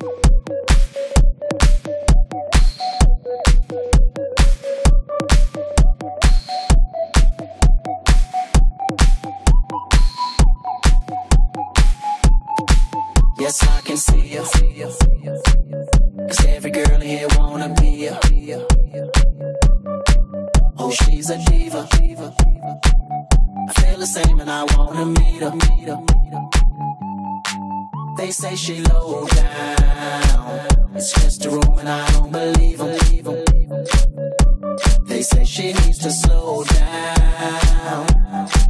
Yes, I can see you. Cause every girl here wanna be you. Oh, she's a diva. I feel the same and I wanna meet her. They say she low down. It's just a room and I don't believe them. They say she needs to slow down.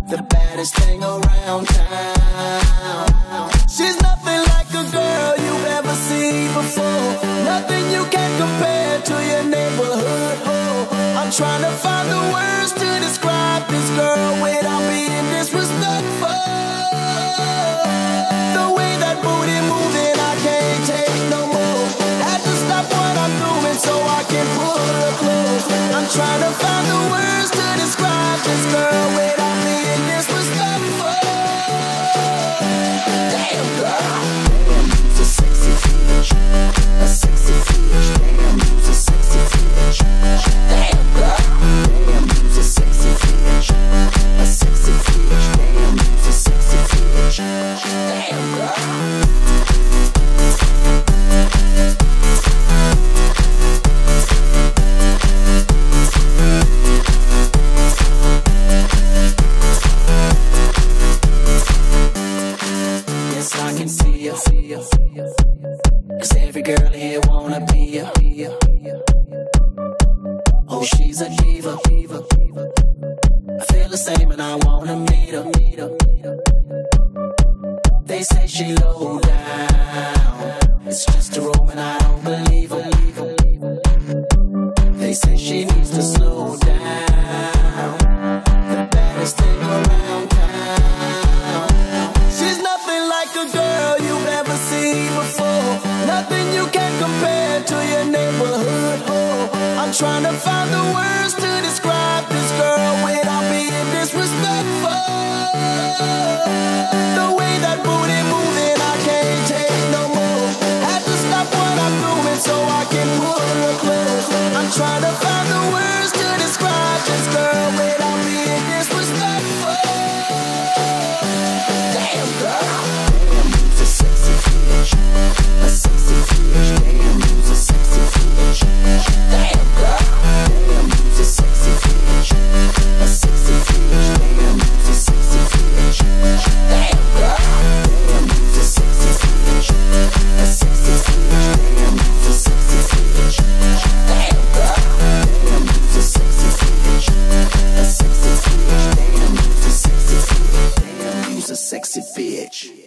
The baddest thing around town. She's nothing like a girl you've ever seen before. Nothing you can compare to your neighborhood. Oh, I'm trying to find Cause every girl here wanna be you. Oh, she's a diva. I feel the same and I wanna. Meet her. They say she low down. It's just Nothing you can compare to your neighborhood. Oh, I'm trying to find the words to describe A sexy bitch.